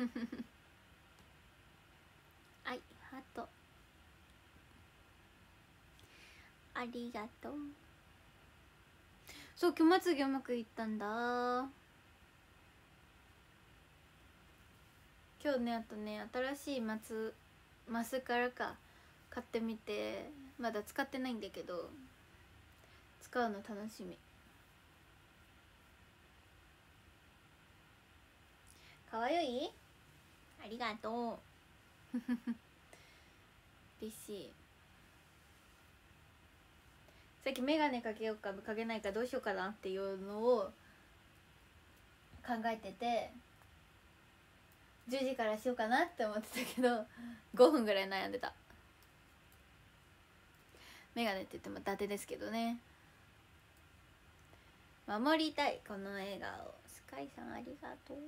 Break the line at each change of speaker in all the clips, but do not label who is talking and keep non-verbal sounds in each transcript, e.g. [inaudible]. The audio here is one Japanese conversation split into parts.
[laughs] はいハート。ありがとう。そう今日まつげうまくいったんだ。今日ねあとね新しいマツマスカラか買ってみてまだ使ってないんだけど使うの楽しみ。かわいい？ありがとう。[laughs] 嬉しい。さっき眼鏡かけようかかけないかどうしようかなっていうのを考えてて10時からしようかなって思ってたけど [laughs] 5分ぐらい悩んでた。眼鏡って言っても伊達ですけどね。守りたいこの笑顔。スカイさんありがとう。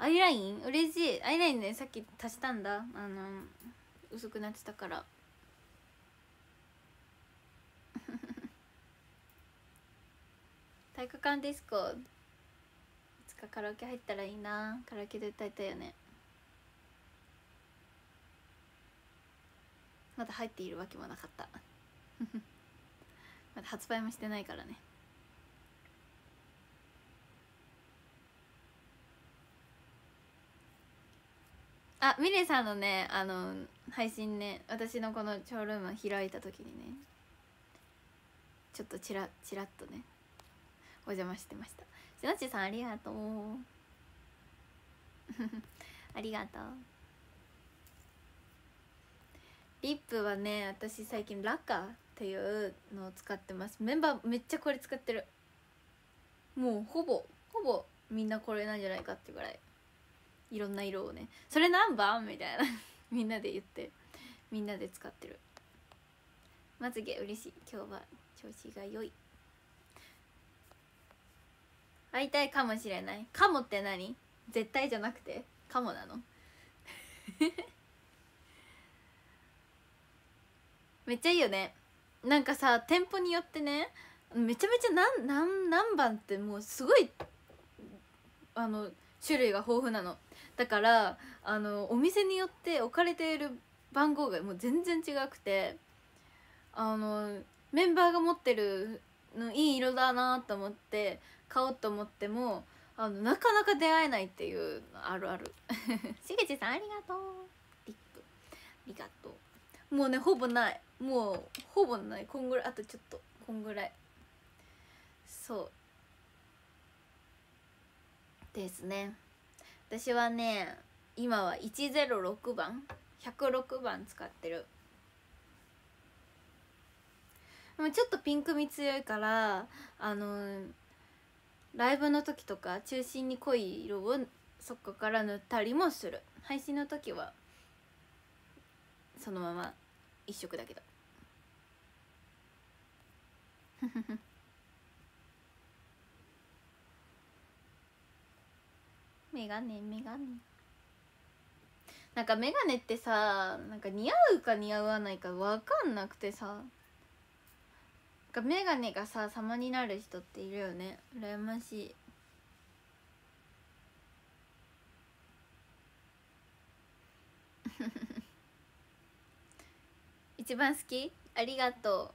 アイライン？嬉しい。アイラインねさっき足したんだ。あの薄くなってたから。体育館ディスコ。いつかカラオケ入ったらいいな。カラオケで歌いたいよね。まだ入っているわけもなかった。[laughs] まだ発売もしてないからね。ミレさんのねあの配信ね私のこのショールーム開いた時にねちょっとちらちらっとねお邪魔してました。しのちさんありがとう。[laughs] ありがとう。リップはね私最近ラカっていうのを使ってます。メンバーめっちゃこれ使ってる。もうほぼほぼみんなこれなんじゃないかってぐらい。いろんな色をねそれ何番？みたいな [laughs] みんなで言ってみんなで使ってる。まつげ嬉しい。今日は調子が良い。会いたいかもしれない。かもって何？絶対じゃなくてかもなの？[laughs] めっちゃいいよね。なんかさ店舗によってねめちゃめちゃ何何何番ってもうすごいあの種類が豊富なの。だからあのお店によって置かれている番号がもう全然違くてあのメンバーが持ってるのいい色だなと思って買おうと思ってもあのなかなか出会えないっていうあるある。[laughs] しげちさんありがとう。リップありがとう。もうねほぼない。もうほぼない。こんぐらい。あとちょっとこんぐらい。そう。ですね私はね今は106番106番使ってる。でもちょっとピンク味強いからあのライブの時とか中心に濃い色をそこから塗ったりもする。配信の時はそのまま一色だけど。メガネメガネなんかメガネってさなんか似合うか似合わないか分かんなくてさ。なんかメガネがさ様になる人っているよね。羨ましい。[laughs] 一番好き？ありがとう。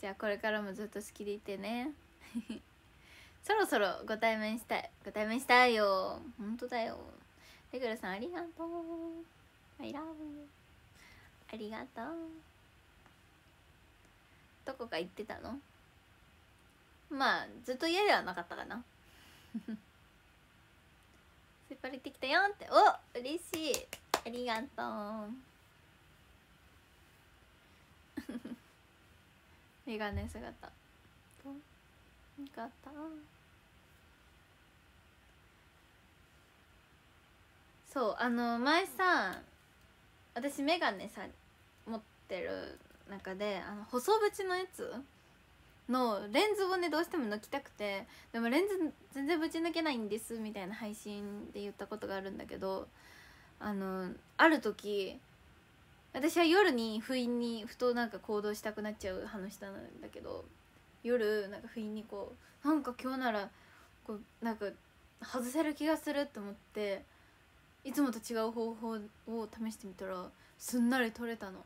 じゃあこれからもずっと好きでいてね。[laughs] そろそろご対面したい。ご対面したいよ。ほんとだよ。レグラさんありがとう。I love you ありがとう。どこか行ってたの？まあずっと家ではなかったかな。[laughs] スイパリってきたよって。お嬉しい。ありがとう。[laughs] メガネ姿。よかった。そうあの前さ私メガネさ持ってる中であの細縁のやつのレンズをねどうしても抜きたくてでもレンズ全然ぶち抜けないんですみたいな配信で言ったことがあるんだけどあのある時私は夜に不意にふとなんか行動したくなっちゃう話したんだけど夜なんか不意にこうなんか今日ならこうなんか外せる気がすると思っていつもと違う方法を試してみたらすんなり取れたの。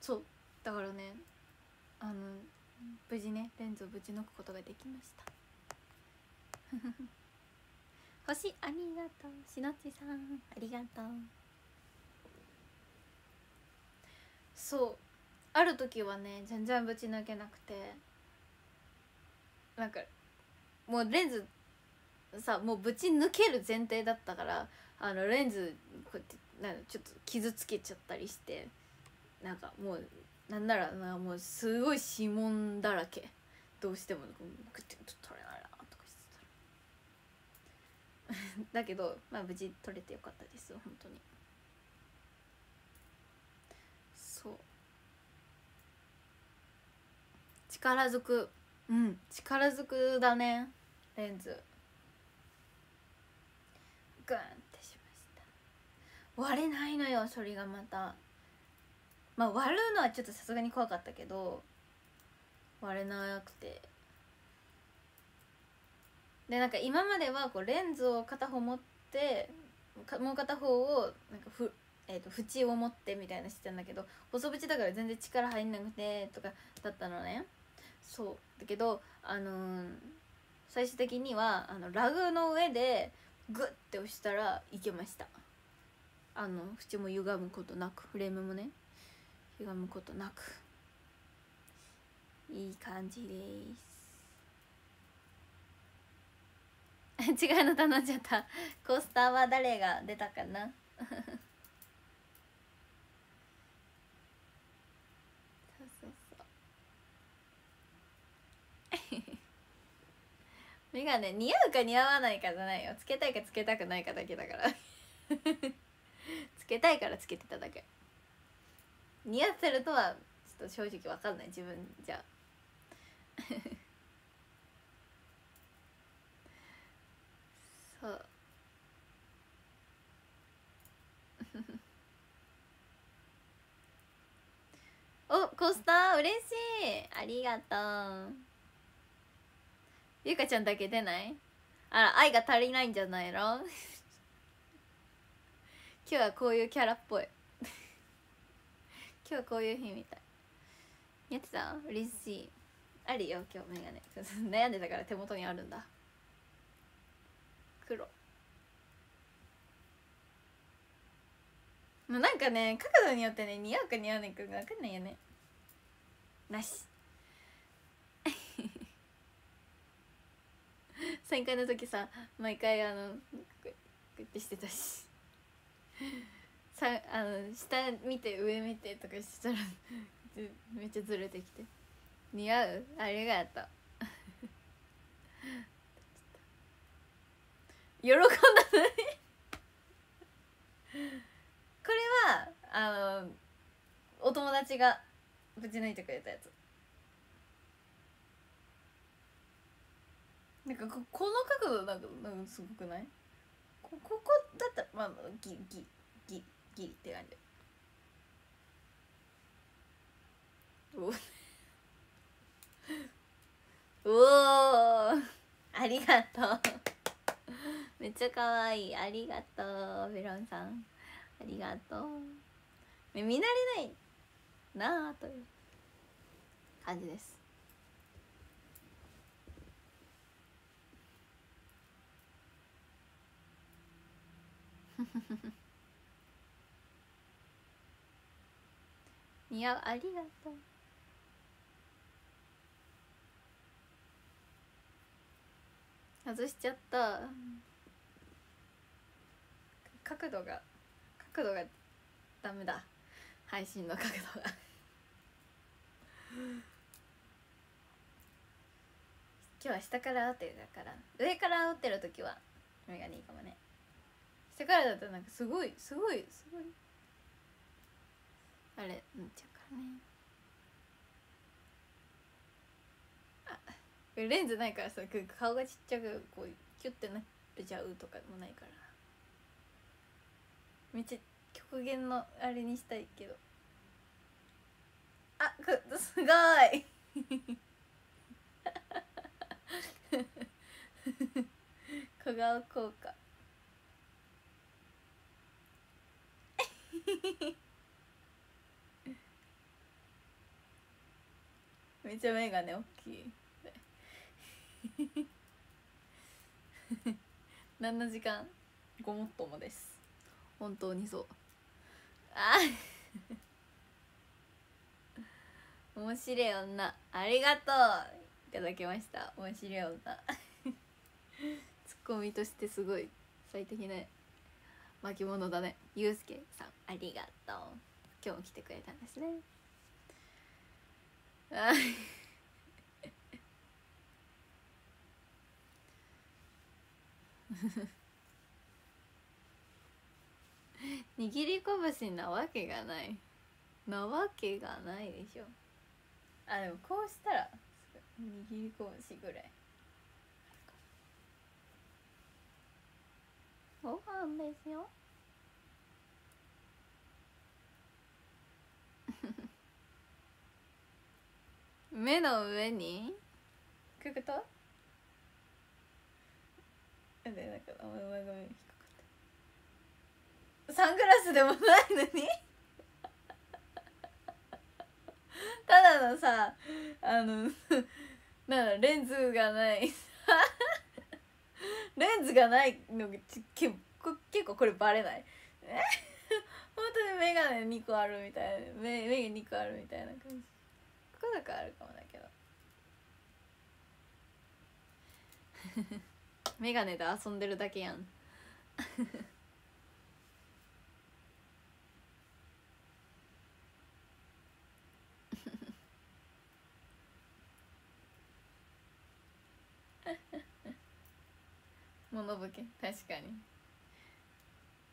そう。だからねあの無事ねレンズをぶち抜くことができました。[laughs] 星ありがとう。しのちさんありがとう。そうある時はね全然ぶち抜けなくて。なんかもうレンズさもうぶち抜ける前提だったからあのレンズこうやってなんちょっと傷つけちゃったりしてなんかもうなんならなもうすごい指紋だらけ。どうしてもグッて取れないなとかしてたら。[laughs] だけどまあ無事取れてよかったです本当にそう力づく。うん。力づくだね。レンズ。グンってしました。割れないのよそれがまた。まあ割るのはちょっとさすがに怖かったけど割れなくて。でなんか今まではこうレンズを片方持ってもう片方をなんかふ、えー、と縁を持ってみたいなしてたんだけど細縁だから全然力入んなくてとかだったのねそうだけどあのー、最終的にはあのラグの上でグッて押したらいけました。あの縁も歪むことなくフレームもね歪むことなく。いい感じです。[laughs] 違うの頼んじゃった。コースターは誰が出たかな？[laughs] メガネ似合うか似合わないかじゃないよ。つけたいかつけたくないかだけだから。[laughs] つけたいからつけてただけ。似合ってるとはちょっと正直わかんない。自分じゃ。[laughs] そう。[laughs] おコスター嬉しい。ありがとう。ゆかちゃんだけ出ない？あら愛が足りないんじゃないの？[laughs] 今日はこういうキャラっぽい。[laughs] 今日はこういう日みたい。やってた？嬉しいあるよ今日メガネ。[laughs] 悩んでたから手元にあるんだ。黒。もうなんかね角度によってね似合うか似合わないか分かんないよね。なし。[laughs] 3回の時さ毎回あのこうやってしてたし。さあの下見て上見てとかしたら [laughs] めっちゃずれてきて。似合う？ありがとう。[laughs] 喜んだのに。これはあのお友達がぶち抜いてくれたやつ。なんかこの角度なんかなんかすごくない？こここだったらまあギギギギって感じ。お [laughs] おありがとう。めっちゃ可愛いありがとうベロンさん。ありがとう。見慣れないなあという感じです。似合うありがとう。外しちゃった。角度が角度がダメだ。配信の角度が。[laughs] 今日は下から合ってるから上から合ってる時はメガネいいかもね。下からだとなんかすごいすごいすごい。あれなっちゃうからね。あレンズないからさ顔がちっちゃくこうキュッてなっちゃうとかもないから。めっちゃ極限のあれにしたいけど。あくすごい。[laughs] 小顔効果。[laughs] めっちゃ眼鏡大きい。[laughs] 何の時間？ごもっともです。本当にそう。あ [laughs] 面白い女。ありがとう。いただきました。面白い女。ツッコミとしてすごい最適な巻物だね。ゆうすけさん。ありがとう。今日も来てくれたんですね。あ [laughs] 握り拳なわけがない。なわけがないでしょ。あでもこうしたら握り拳ぐらいご飯ですよ。[laughs] 目の上に？こういうこと？でなんかあごめんごめん引っかかったサングラスでもないのに？[laughs] ただのさあの [laughs] なんだレンズがないレンズがないの結構結構これバレない？本当に眼鏡2個あるみたいな目目が2個あるみたいな感じ。ここだかあるかもだけど。[laughs] 眼鏡で遊んでるだけやん。モノボケ確かに。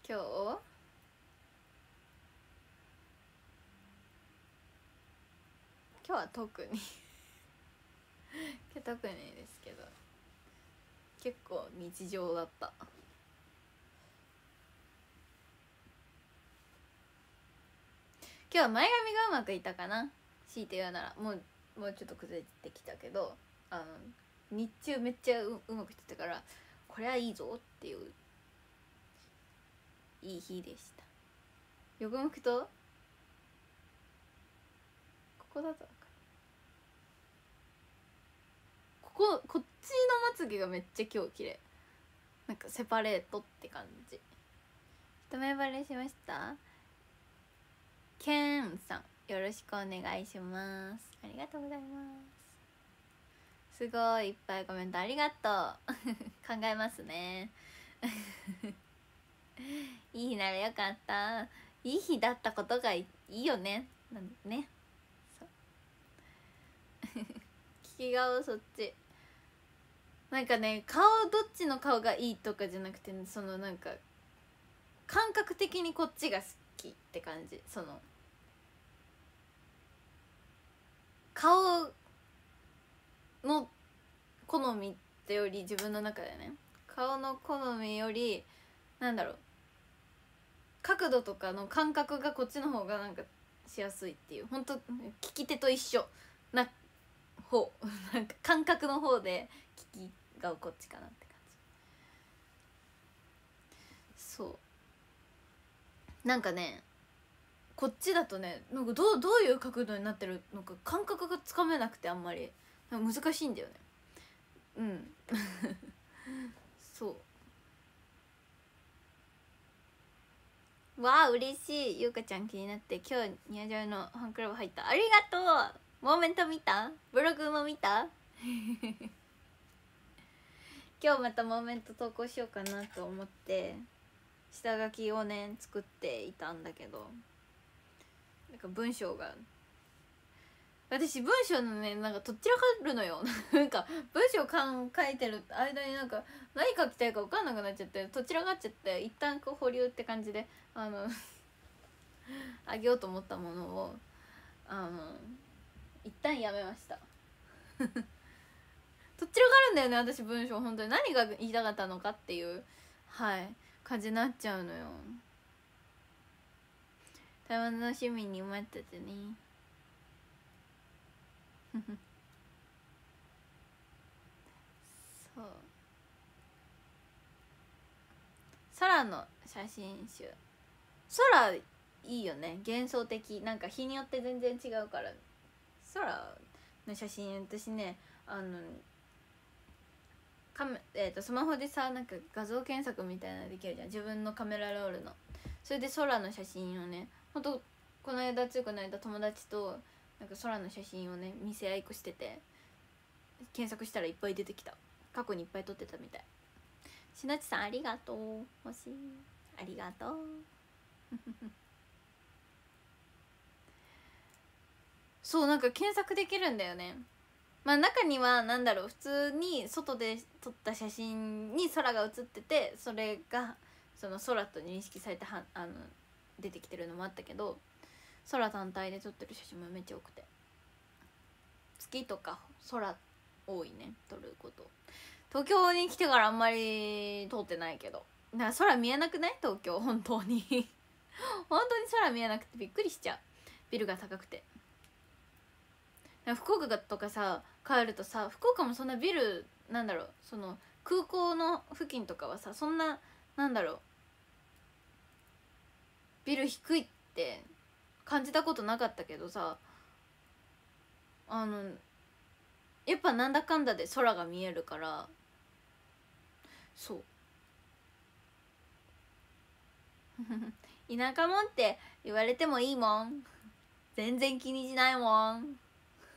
今日？今日は特に。今日特にですけど。結構日常だった。今日は前髪がうまくいったかな？強いて言うなら。もうもうちょっと崩れてきたけど。あの日中めっちゃううまくいってたから。これはいいぞっていういい日でした。横向くと？ここだとこここっちのまつげがめっちゃ今日綺麗。なんかセパレートって感じ。一目惚れしました。ケンさんよろしくお願いします。ありがとうございます。すごいいっぱいコメントありがとう。[laughs] 考えますね。[laughs] いい日ならよかった。いい日だったことがいいよね。なんね。[laughs] 聞き顔そっち。なんかね顔どっちの顔がいいとかじゃなくてそのなんか感覚的にこっちが好きって感じ。その顔の好みってより自分の中でね。顔の好みよりなんだろう。角度とかの感覚がこっちの方がなんかしやすいっていう。本当聞き手と一緒な方。[laughs] なんか感覚の方で聞きがこっちかなって感じ。そう。なんかねこっちだとねなんかどうどういう角度になってるのか感覚がつかめなくてあんまり。難しいんだよね。うん。[laughs] そう。わあ嬉しい。ゆうかちゃん気になって今日ニアジャイのファンクラブ入った。ありがとう。モーメント見た？ブログも見た？[laughs] 今日またモーメント投稿しようかなと思って下書きをね作っていたんだけどなんか文章が私文章のねなんかとっちらかるのよ。[laughs] なんか文章かん書いてる間になんか何書きたいか分かんなくなっちゃってとっちらかっちゃって一旦こう保留って感じであの [laughs] あげようと思ったものをあの一旦やめました。[laughs] とっちらかるんだよね私文章本当に。何が言いたかったのかっていうはい感じになっちゃうのよ。楽しみに待っててね。そう空の写真集。空いいよね。幻想的。なんか日によって全然違うから。空の写真私ねあのカメ、えー、とスマホでさなんか画像検索みたいなのできるじゃん。自分のカメラロールの。それで空の写真をねほんとこの間ついこの間友達となんか空の写真をね見せ合いっこしてて検索したらいっぱい出てきた。過去にいっぱい撮ってたみたい。しなちさんありがとう。欲しいありがとう。[laughs] そうなんか検索できるんだよね。まあ中には何だろう普通に外で撮った写真に空が写っててそれがその空と認識されてはあの出てきてるのもあったけど空単体で撮ってる写真もめっちゃ多くて。月とか空多いね撮ること。東京に来てからあんまり撮ってないけど。だか空見えなくない？東京。本当に。[laughs] 本当に空見えなくてびっくりしちゃう。ビルが高くて。福岡とかさ帰るとさ福岡もそんなビルなんだろう。その空港の付近とかはさそんななんだろう。ビル低いって感じたことなかったけどさあのやっぱなんだかんだで空が見えるからそう。[laughs] 田舎もんって言われてもいいもん。全然気にしないもん。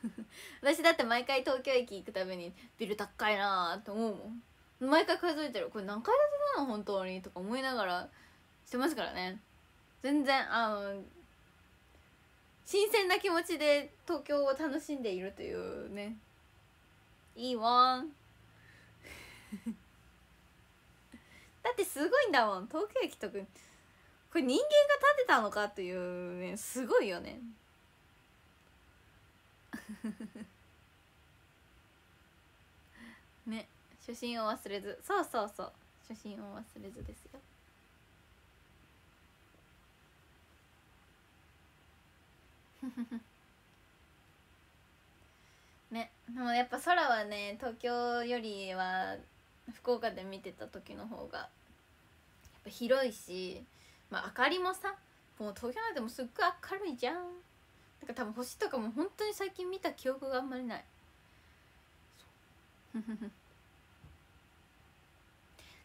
[laughs] 私だって毎回東京駅行くたびにビル高いなって思うもん。毎回数えてる。これ何階建てなの？本当に。とか思いながらしてますからね。全然あの新鮮な気持ちで東京を楽しんでいるというね。いいわん。だってすごいんだもん。東京駅とかこれ人間が建てたのかっていうねすごいよね。[laughs] ね初心を忘れず。そうそうそう。初心を忘れずですよ。[laughs] ねでもやっぱ空はね東京よりは福岡で見てた時の方がやっぱ広いしまあ明かりもさもう東京なんてもすっごい明るいじゃん。なんか多分星とかも本当に最近見た記憶があんまりない。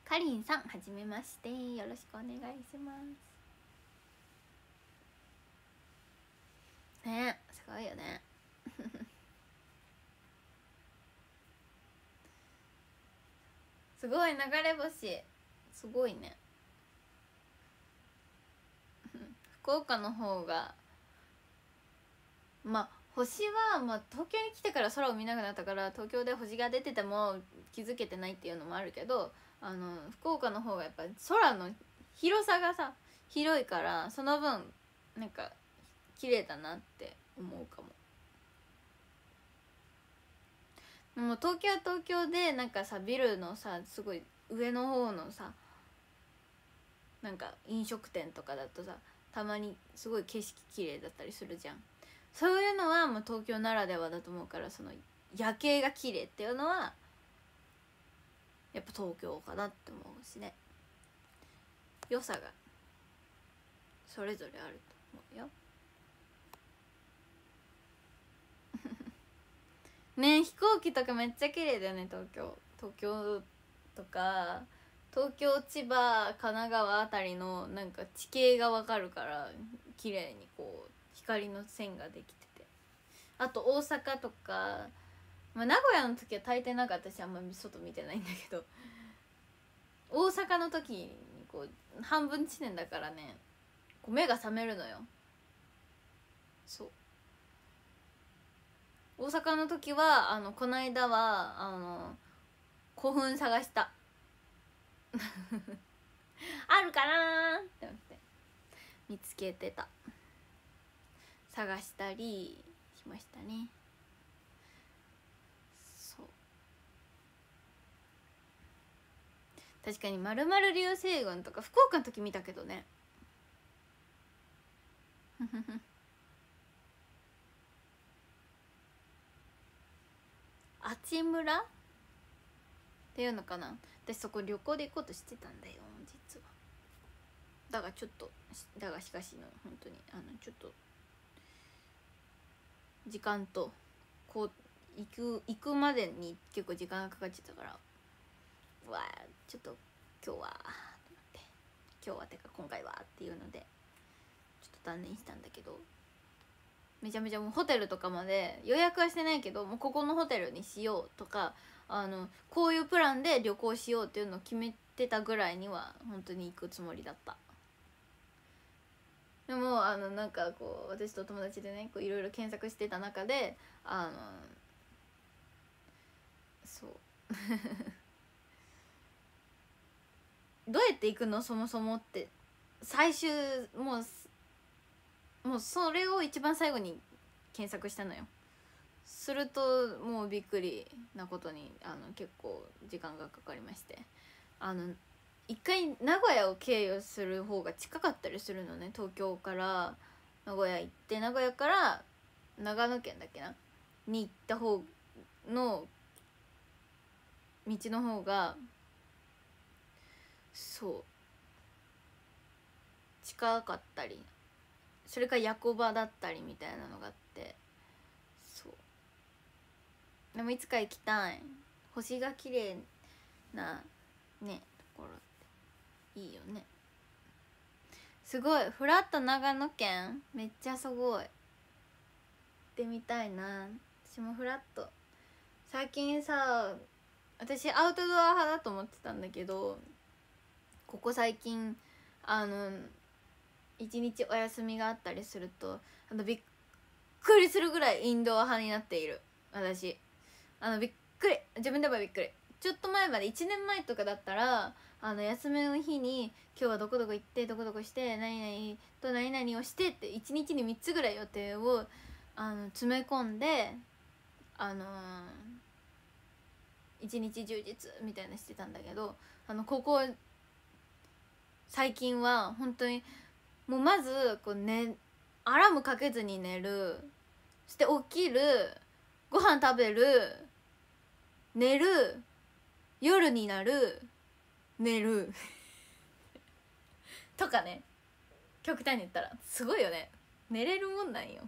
かりんさんはじめまして。よろしくお願いしますね。すごいよね。すごい流れ星。すごいね。福岡の方がまあ星は、まあ、東京に来てから空を見なくなったから東京で星が出てても気づけてないっていうのもあるけどあの福岡の方がやっぱ空の広さがさ広いからその分なんか綺麗だなって思うかも。も東京は東京でなんかさビルのさすごい上の方のさなんか飲食店とかだとさたまにすごい景色綺麗だったりするじゃん。そういうのはもう東京ならではだと思うからその夜景が綺麗っていうのはやっぱ東京かなって思うしね。良さがそれぞれあると思うよ。ね飛行機とかめっちゃ綺麗だよね東京。東京とか東京千葉神奈川あたりのなんか地形がわかるから綺麗にこう光の線ができてて。あと大阪とか、まあ、名古屋の時は大抵なんか私あんまり外見てないんだけど大阪の時にこう半分地点だからねこう目が覚めるのよ。そう。大阪の時はあのこの間はあの古墳探した。[laughs] あるかなって思って。見つけてた。探したりしましたね。そう。確かにまるまる流星群とか福岡の時見たけどね。[laughs] あち村っていうのかな？私そこ旅行で行こうとしてたんだよ実は。だがちょっとだがしかしの本当にあのちょっと時間とこう行く行くまでに結構時間がかかっちゃったからわあちょっと今日は今日はてか今回はっていうのでちょっと断念したんだけど。めちゃめちゃもうホテルとかまで予約はしてないけどもうここのホテルにしようとかあのこういうプランで旅行しようっていうのを決めてたぐらいには本当に行くつもりだった。でもあのなんかこう私と友達でねいろいろ検索してた中であのそう。[laughs] どうやって行くの？そもそもって。最終もうもうそれを一番最後に検索したのよ。するともうびっくりなことにあの結構時間がかかりまして。あの一回名古屋を経由する方が近かったりするのね東京から名古屋行って名古屋から長野県だっけな？に行った方の道の方がそう近かったりそれから夜行場だったりみたいなのがあってそう。でもいつか行きたい。星が綺麗なねところっていいよね。すごい。フラット長野県めっちゃすごい。行ってみたいな。私もフラット。最近さ私アウトドア派だと思ってたんだけどここ最近あの一日お休みがあったりするとあのびっくりするぐらいインドア派になっている。私。あのびっくり。自分でもびっくり。ちょっと前まで1年前とかだったらあの休みの日に今日はどこどこ行ってどこどこして何々と何々をしてって1日に3つぐらい予定をあの詰め込んであのー、一日充実みたいなしてたんだけどあのここ最近は本当にもうまずこう、ね、アラームかけずに寝る。そして起きる。ご飯食べる。寝る。夜になる。寝る。[laughs] とかね。極端に言ったら。すごいよね。寝れるもんなんよ。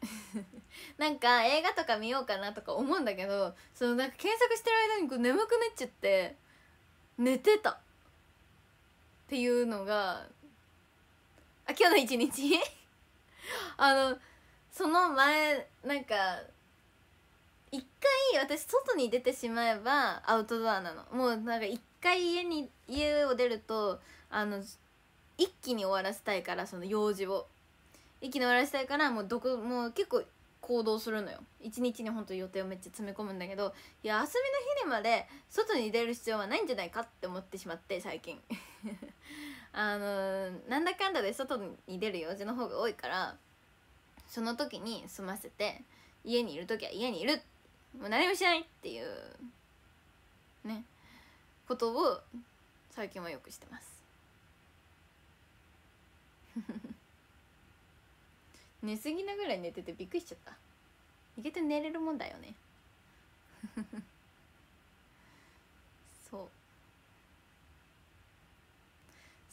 [laughs] なんか映画とか見ようかなとか思うんだけどそのなんか検索してる間にこう眠くなっちゃって寝てた。っていうのがあ今日の一日？[laughs] あのその前なんか一回私外に出てしまえばアウトドアなの。もうなんか一回家に家を出るとあの一気に終わらせたいからその用事を。一気に終わらせたいからもうどこもう結構行動するのよ。一日に本当予定をめっちゃ詰め込むんだけどいや遊びの日にまで外に出る必要はないんじゃないかって思ってしまって最近。あのなんだかんだで外に出る用事の方が多いからその時に済ませて家にいる時は家にいる。もう何もしないっていうねことを最近はよくしてます。[laughs] 寝すぎなぐらい寝ててびっくりしちゃった。意外と寝れるもんだよねそう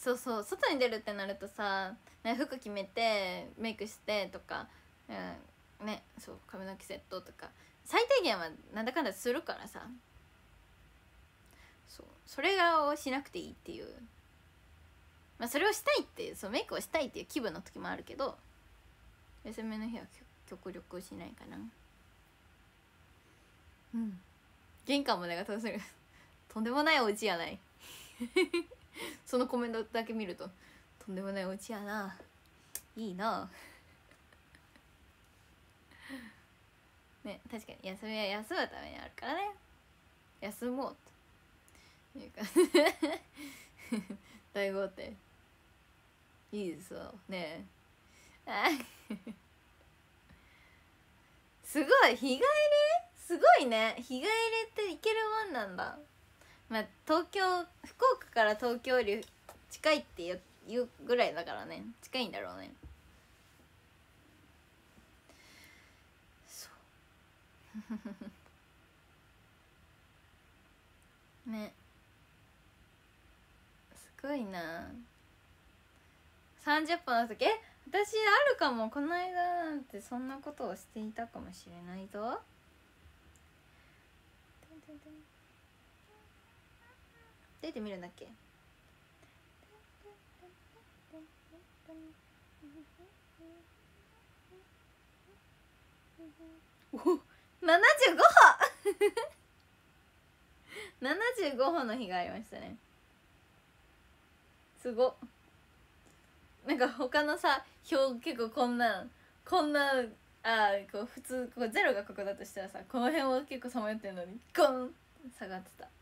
そうそう外に出るってなるとさ服決めてメイクしてとか、うん、ねそう髪の毛セットとか最低限はなんだかんだするからさ。そうそれをしなくていいっていう。まあそれをしたいっていうそうメイクをしたいっていう気分の時もあるけど休みの日は極力しないかな。うん。玄関までが遠するとんでもないお家やない。[laughs] そのコメントだけ見るととんでもないお家やな。いいな。[laughs] ね確かに。休みは休むためにあるからね。休もうというか。[laughs] 大豪邸。いいですよね。すごい。日帰り？すごいね。日帰りって行けるもんなんだ。まあ東京福岡から東京より近いっていうぐらいだからね。近いんだろうね。そう。[laughs] ね。すごいな。30分の時え私あるかも。この間なんてそんなことをしていたかもしれないぞ。出てみるんだっけ？お75歩！[laughs] 75歩の日がありましたね。すご。なんか他のさ表結構こんなこんなあこう普通こうゼロがここだとしたらさこの辺を結構さまよってるのにゴン下がってた。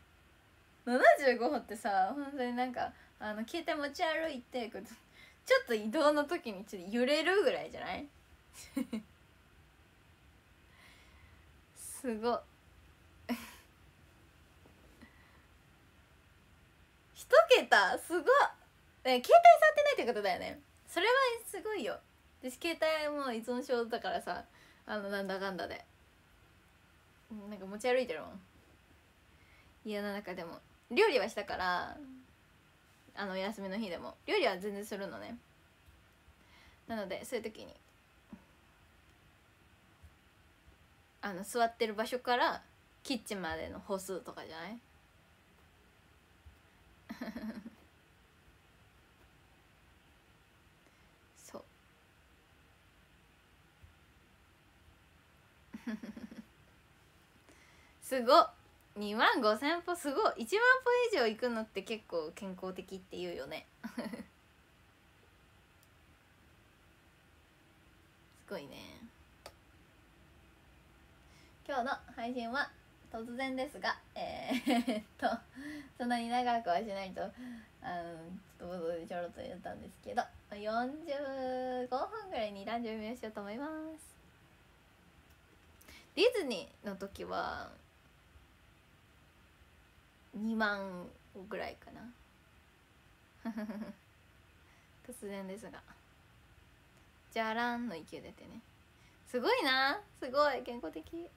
75歩ってさ本当になんかあの携帯持ち歩いてこう [laughs] ちょっと移動の時にちょっと揺れるぐらいじゃない？すご一桁すごっ。[laughs] 携帯触ってないってことだよね。それはすごいよ。私携帯も依存症だからさあのなんだかんだで。なんか持ち歩いてるもん。家の中でも。料理はしたからあの休みの日でも。料理は全然するのね。なのでそういう時にあの座ってる場所からキッチンまでの歩数とかじゃない？[laughs] そう。[laughs] すごっ。2万5千歩すごい。1万歩以上行くのって結構健康的って言うよね。[laughs] すごいね。今日の配信は突然ですがえー、っ [laughs] とそんなに長くはしないとあのちょっと冒頭でちょろっと言ったんですけど45分ぐらいにランジ準備をしようと思います。ディズニーの時は2万ぐらいかな。[laughs] 突然ですが。じゃらんの勢い出てね。すごいな。すごい。健康的。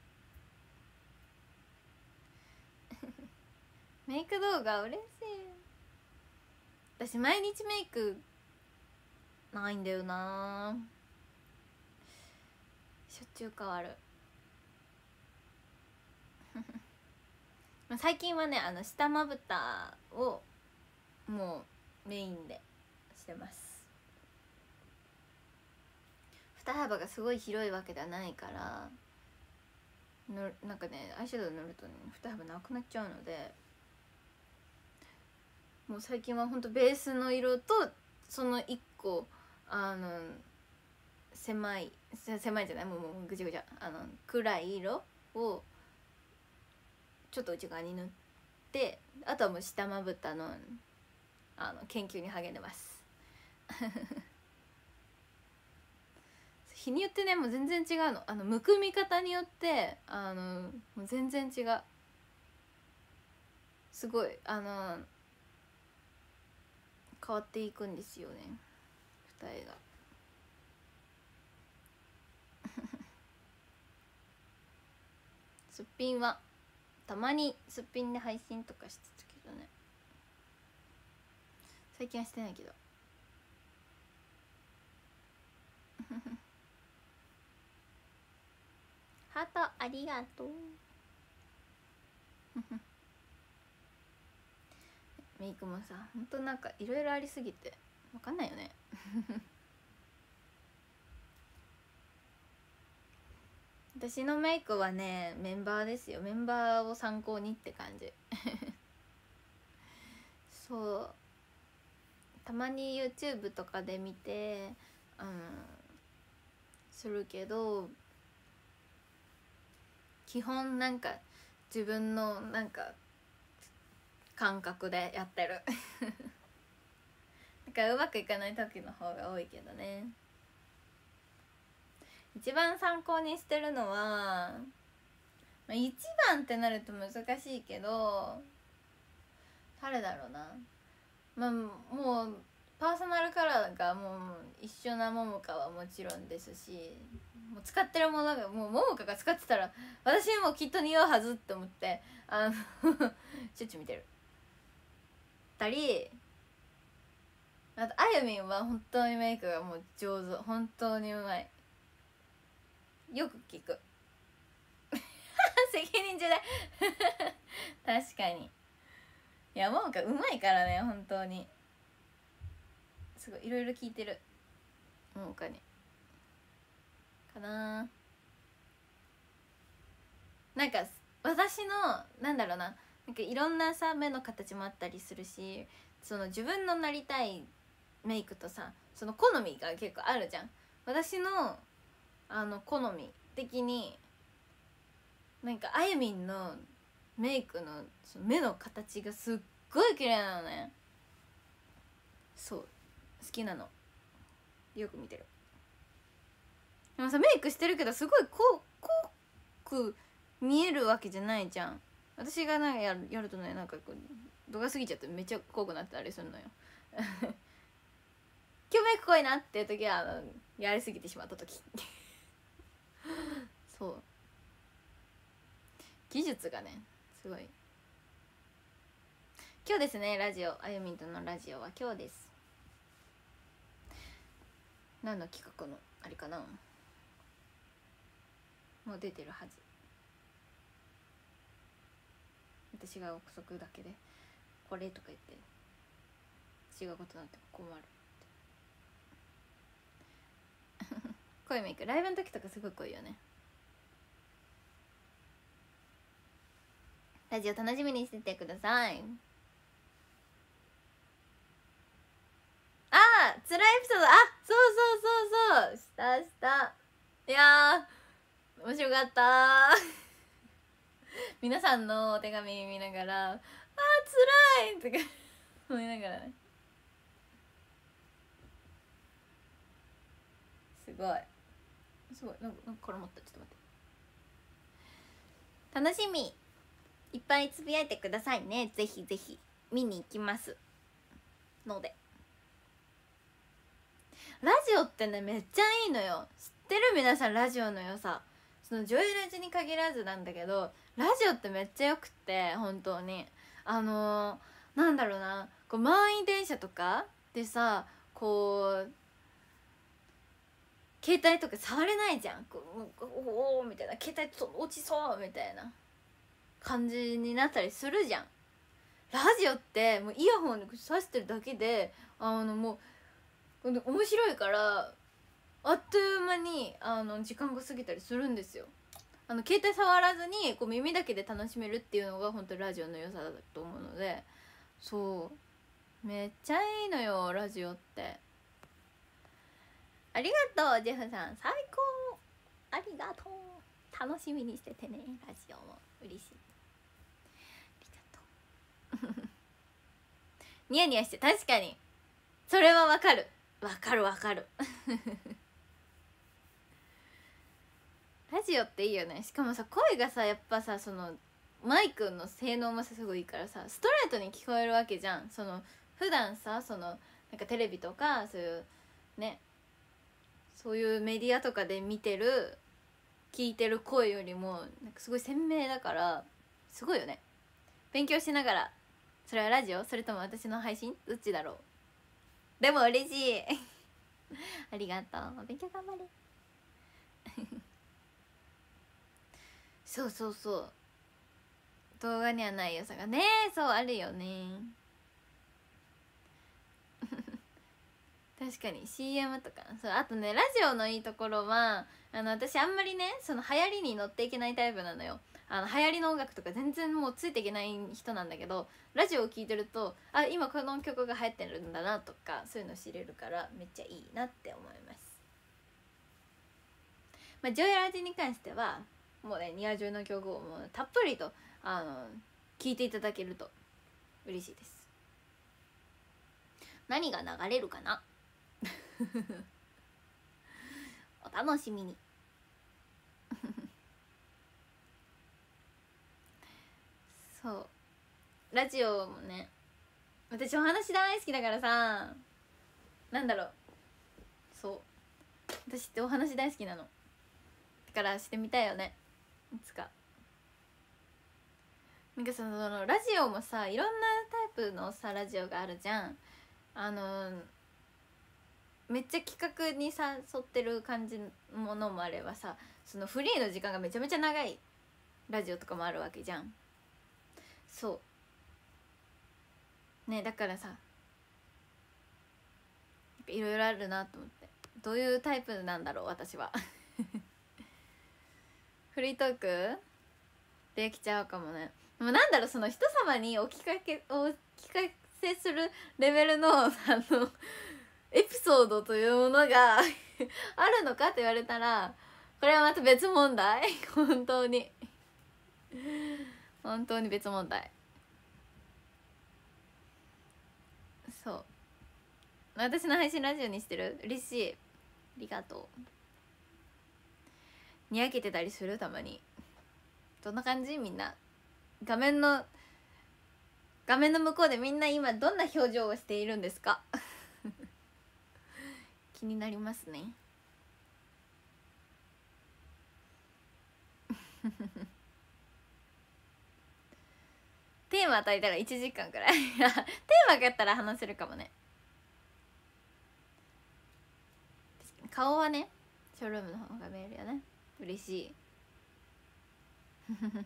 [laughs] メイク動画嬉しい。私毎日メイクないんだよな。しょっちゅう変わる。最近はねあの下まぶたをもうメインでしてます。二幅がすごい広いわけではないからのなんかねアイシャドウ塗るとね二幅なくなっちゃうのでもう最近はほんとベースの色とその一個あの狭い狭いじゃない？もうもうぐちゃぐちゃ。あの暗い色をちょっと内側に塗ってあとはもう下まぶたのあの研究に励んでます。[laughs] 日によってねもう全然違うの。あのむくみ方によってあのもう全然違う。すごいあの変わっていくんですよね。二重が。[laughs] すっぴんは。たまにすっぴんで配信とかしてたけどね。最近はしてないけど。[laughs] ハートありがとう。メイクもさほんとなんかいろいろありすぎて分かんないよね。[laughs] 私のメイクはねメンバーですよ。メンバーを参考にって感じ。[laughs] そう。たまに YouTube とかで見てうんするけど基本なんか自分のなんか感覚でやってる。[laughs] だからうまくいかない時の方が多いけどね。一番参考にしてるのは、まあ、一番ってなると難しいけど誰だろうな。まあもうパーソナルカラーがもう一緒なももかはもちろんですしもう使ってるものがもうももかが使ってたら私もきっと似合うはずって思ってあの [laughs] しょっちゅ見てる。たりあとあゆみんは本当にメイクがもう上手。本当にうまい。よく聞く。[laughs] 責任重大。[laughs] 確かに。いやもうかうまいからね本当に。すごいいろいろ聞いてる。もうかに。かな。なんか私のなんだろうな。なんかいろんなさ目の形もあったりするしその自分のなりたいメイクとさその好みが結構あるじゃん。私のあの好み的になんかあゆみんのメイクのその目の形がすっごい綺麗なのね。そう好きなの。よく見てる。でもさメイクしてるけどすごいこう濃く見えるわけじゃないじゃん。私がなんかやるやるとねなんかこう度が過ぎちゃってめっちゃ濃くなったりするのよ。[laughs] 今日メイク濃いなっていう時はあのやりすぎてしまった時。[laughs] そう。技術がねすごい。今日ですねラジオ。あゆみんとのラジオは今日です。何の企画のあれかな？もう出てるはず。私が憶測だけでこれとか言って違うことなんて困る。声メイクライブの時とかすごい濃いよね。ラジオ楽しみにしててください。ああ辛いエピソード。あそうそうそうそう。したした。いや面白かった。[laughs] 皆さんのお手紙見ながら「あー辛い!」とか [laughs] 思いながらね。すごい。すごい。なんかなんか絡まったちょっと待って。楽しみ。いっぱいつぶやいてくださいね。ぜひぜひ。見に行きます。ので。ラジオってねめっちゃいいのよ。知ってる？皆さんラジオの良さ。そのジョイラジに限らずなんだけどラジオってめっちゃよくって本当に。あのー、なんだろうな。こう満員電車とかでさこう携帯とか触れないじゃん。こうおおみたいな。携帯落ちそうみたいな。感じになったりするじゃん。ラジオってもうイヤホンで挿してるだけであのもう面白いからあっという間にあの時間が過ぎたりするんですよ。あの携帯触らずにこう耳だけで楽しめるっていうのが本当ラジオの良さだと思うので。そう。めっちゃいいのよラジオって。ありがとうジェフさん。最高。ありがとう。楽しみにしててねラジオも。嬉しい。ありがとう。[laughs] ニヤニヤして確かに。それはわかる。わかるわかる。ラジオっていいよね。しかもさ声がさやっぱさそのマイクの性能もさすごいいいからさストレートに聞こえるわけじゃん。その普段さそのなんかテレビとかそういうねそういうメディアとかで見てる聞いてる声よりもなんかすごい鮮明だからすごいよね。勉強しながらそれはラジオ？それとも私の配信？どっちだろう？でも嬉しい。[laughs] ありがとう。勉強頑張れ。[laughs] そうそうそう。動画にはない良さがね。そうあるよね。確かに。CM とか。そうあとねラジオのいいところはあの私あんまりねその流行りに乗っていけないタイプなのよ。あの流行りの音楽とか全然もうついていけない人なんだけどラジオを聴いてるとあ今この曲が流行ってるんだなとかそういうの知れるからめっちゃいいなって思います。まあジョイラジに関してはもうねニアジョイの曲をもうたっぷりとあの聴いていただけると嬉しいです。何が流れるかなお楽しみに。[laughs] そう。ラジオもね私お話大好きだからさなんだろう。そう。私ってお話大好きなの。だからしてみたいよね。いつか。なんかそのラジオもさいろんなタイプのさラジオがあるじゃん。あのめっちゃ企画に誘ってる感じのものもあればさそのフリーの時間がめちゃめちゃ長いラジオとかもあるわけじゃん。そう。ねだからさいろいろあるなと思って。どういうタイプなんだろう私は。[laughs] フリートークできちゃうかもね。でもなんだろうその人様にお聞かけお聞かせするレベルのあのエピソードというものが [laughs] あるのかって言われたらこれはまた別問題。[laughs] 本当に。本当に別問題。そう。私の配信ラジオにしてる？嬉しいありがとう。にやけてたりする？たまに。どんな感じ？みんな。画面の画面の向こうでみんな今どんな表情をしているんですか？気になりますね。[laughs] テーマ与えたら1時間くらい。[laughs] テーマがあったら話せるかもね。顔はねショールームの方が見えるよね。嬉しい。[laughs]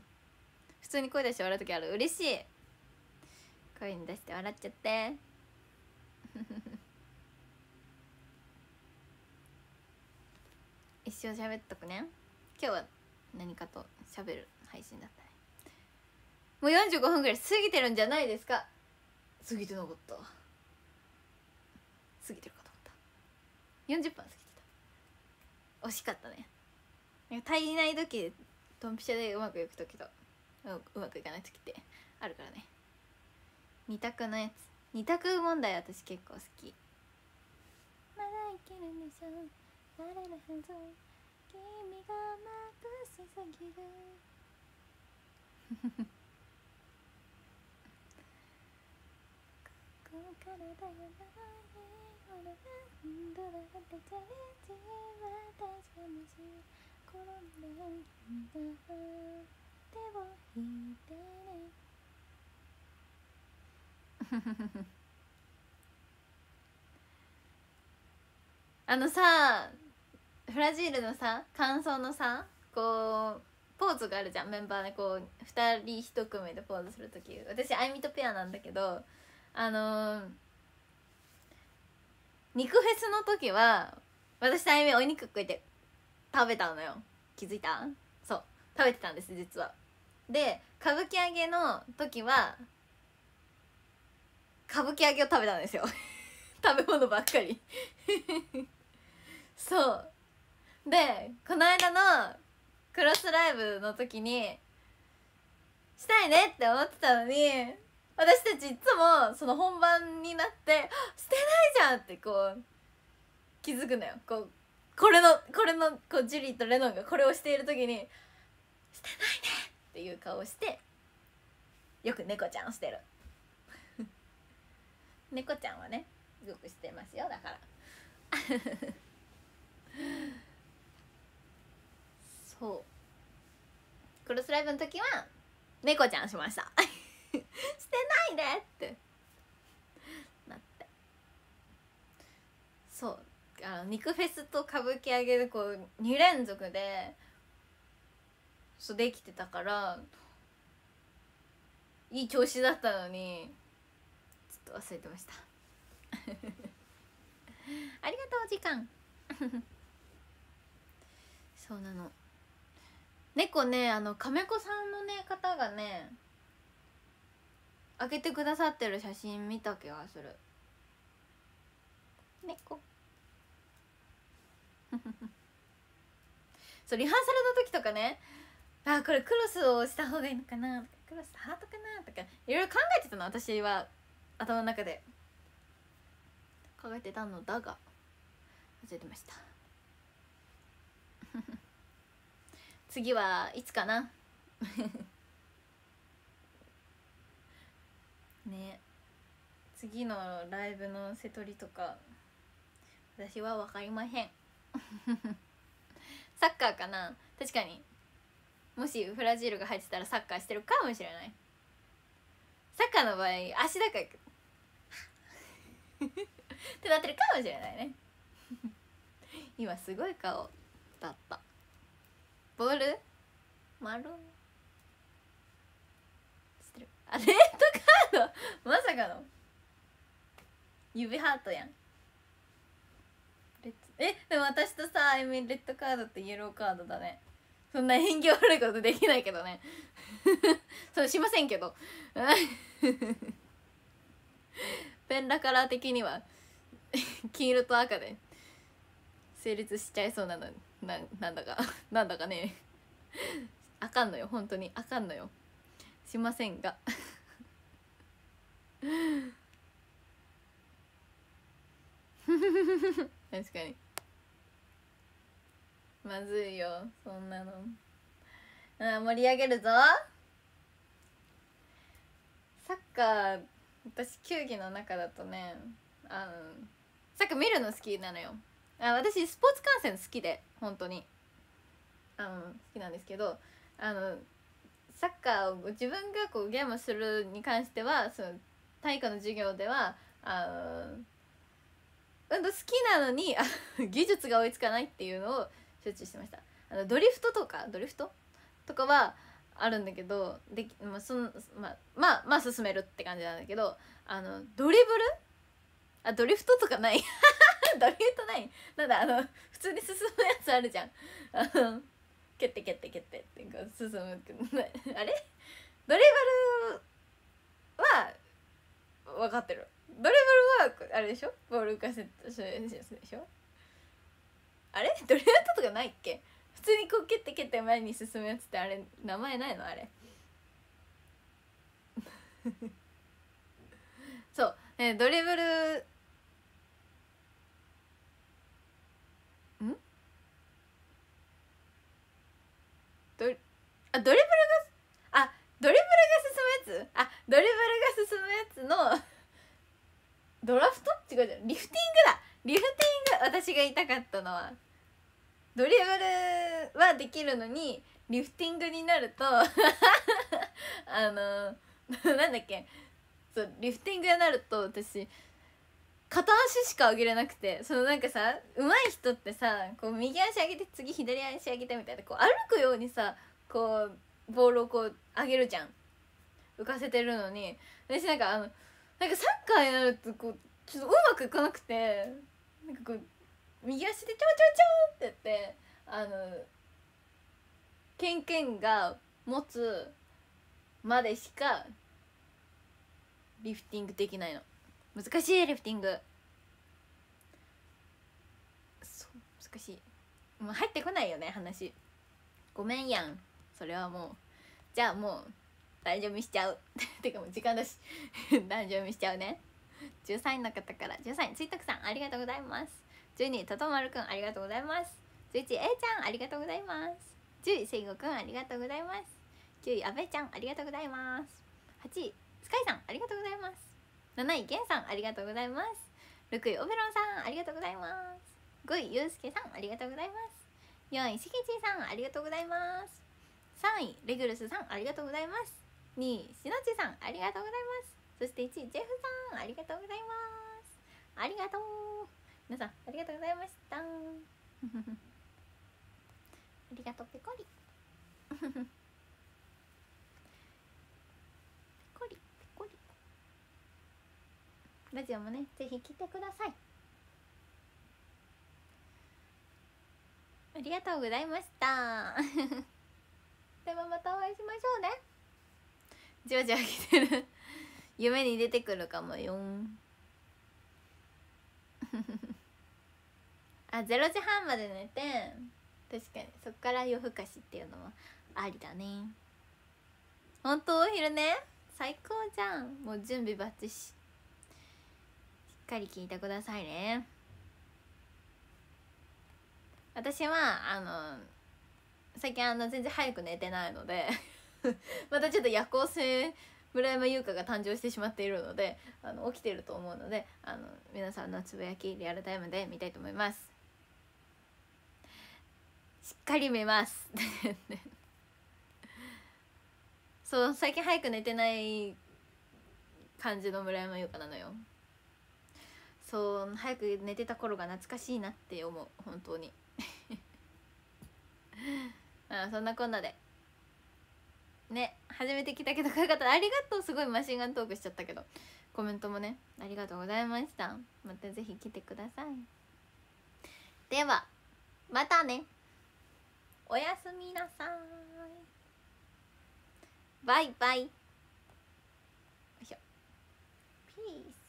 普通に声出して笑う時ある。嬉しい。声に出して笑っちゃって。一生喋っとくね。今日は何かと喋る配信だったね。もう45分ぐらい過ぎてるんじゃないですか。過ぎてなかった。過ぎてるかと思った。40分過ぎてた。惜しかったね。足りない時ドンピシャでうまくいく時とうまくいかない時ってあるからね。二択のやつ。二択問題私結構好き。まだいけるんでしょ君がまぶしすぎる。[laughs] ここからだよなほらどうだってチャレンジ私がもし転んだんだ手を引いてねあのさフラジールのさ感想のさこうポーズがあるじゃんメンバーでこう2人1組でポーズする時私あいみとペアなんだけどあのー、肉フェスの時は私とあいみお肉こうやって食べたのよ。気づいた？そう。食べてたんです実は。で歌舞伎揚げの時は歌舞伎揚げを食べたんですよ。[laughs] 食べ物ばっかり。[laughs] そう。でこの間のクロスライブの時にしたいねって思ってたのに私たちいつもその本番になって「してないじゃん!」ってこう気づくのよこうこれのこれのこうジュリーとレノンがこれをしている時に「してないね!」っていう顔をしてよく猫ちゃんをしてる [laughs] 猫ちゃんはねよくしてますよだからそう。クロスライブの時は猫ちゃんしました。[laughs] してないでって。なって。そう。あの肉フェスと歌舞伎揚げでこう2連続でそうできてたからいい調子だったのにちょっと忘れてました。[laughs] ありがとうお時間。[laughs] そうなの。猫ねあの亀子さんのね方がね開けてくださってる写真見た気がする。猫。[laughs] そうリハーサルの時とかねあこれクロスをした方がいいのかなクロスハートかなとかいろいろ考えてたの私は頭の中で。考えてたのだが忘れてました。次はいつかな。[laughs] ね。次のライブの瀬取りとか私は分かりまへん。[laughs] サッカーかな。確かに。もしフラジールが入ってたらサッカーしてるかもしれない。サッカーの場合足だからってなってるかもしれないね。[laughs] 今すごい顔だった。ボール？マロン？知ってるあレッドカード？[laughs] まさかの？指ハートやん。レッえでも私とさあゆみレッドカードとイエローカードだね。そんな縁起悪いことできないけどね。[laughs] そうしませんけど。[laughs] ペンラカラー的には黄色と赤で成立しちゃいそうなのに。ななんだか [laughs] なんだかね。あかんのよ本当に。あかんのよ。しませんが。確かに。まずいよそんなの。あ盛り上げるぞ。サッカー私球技の中だとねあのサッカー見るの好きなのよ。あ私スポーツ観戦好きで本当に。あの好きなんですけどあのサッカーを自分がこうゲームするに関してはその体育の授業ではあのうんと好きなのに技術が追いつかないっていうのをしょっちゅうしてました。あのドリフトとかドリフト？とかはあるんだけどで、まあそまあ、まあまあ進めるって感じなんだけどあのドリブル？あドリフトとかない。ドリフトない？なんだあの普通に進むやつあるじゃん。あの蹴って蹴って蹴ってってこう進むあれ？ドリブルは分かってる。ドリブルはあれでしょ？ボール浮かせたやつでしょ？あれ？ドリフトとかないっけ？普通にこう蹴って蹴って前に進むやつってあれ名前ないの？あれ。[laughs] そう、ね、ドリブルんドリあドリブルがあドリブルが進むやつ？あドリブルが進むやつのドラフト？違う違うリフティングだ。リフティング私が言いたかったのは。ドリブルはできるのにリフティングになると [laughs] あの [laughs] なんだっけ？そうリフティングになると私片足しか上げれなくてそのなんかさ上手い人ってさこう右足上げて次左足上げてみたいなこう歩くようにさこうボールをこう上げるじゃん。浮かせてるのに。私なんかあのなんかサッカーになるとこうちょっとうまくいかなくてなんかこう右足でちょちょちょって言ってあのケンケンが持つまでしかリフティングできないの。難しいリフティング。そう難しい。もう入ってこないよね話。ごめんやん。それはもうじゃあもう誕生日しちゃう。てかもう時間だし。誕生日しちゃうね。13位の方から。13位ついたくさんありがとうございます。12位ととまるくんありがとうございます。11位 A ちゃんありがとうございます。10位せいごくんありがとうございます。9位あべちゃんありがとうございます。8位スカイさんありがとうございます。7位ゲンさんありがとうございます。6位オベロンさんありがとうございます。5位ゆうすけさんありがとうございます。4位しげちさんありがとうございます。3位レグルスさんありがとうございます。2位しのちさんありがとうございます。そして1位ジェフさんありがとうございます。ありがとう。皆さんありがとうございました。[laughs] ありがとうペコリ。[laughs] ペコリペコリ。ラジオもねぜひ来てください。ありがとうございました。[laughs] ではまたお会いしましょうね。じわじわ来てる。夢に出てくるかもよ。[laughs] あ0時半まで寝て確かに。そっから夜更かしっていうのもありだね。本当？お昼寝？最高じゃん。もう準備バッチし。しっかり聞いてくださいね。私はあの最近あの全然早く寝てないので [laughs] またちょっと夜行性村山優香が誕生してしまっているのであの起きてると思うのであの皆さんのつぶやきリアルタイムで見たいと思います。しっかり見ます。[laughs] そう最近早く寝てない感じの村山優香なのよ。そう早く寝てた頃が懐かしいなって思う。本当に。[laughs] あそんなこんなで。ね初めて来たけどかかった。ありがとう。すごいマシンガントークしちゃったけど。コメントもねありがとうございました。またぜひ来てください。ではまたね。おやすみなさい。バイバイ。よいしょ。ピース